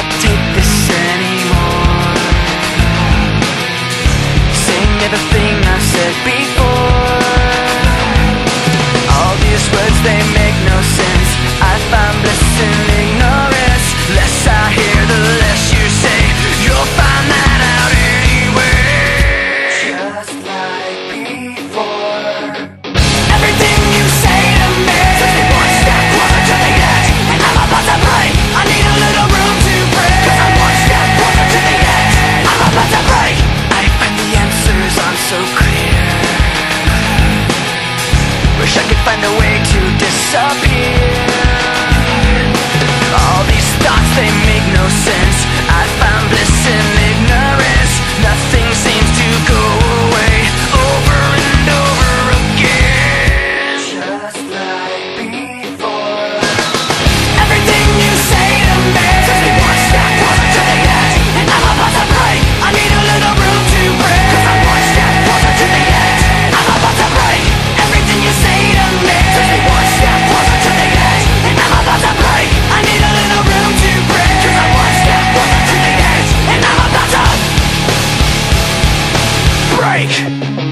って disappear break!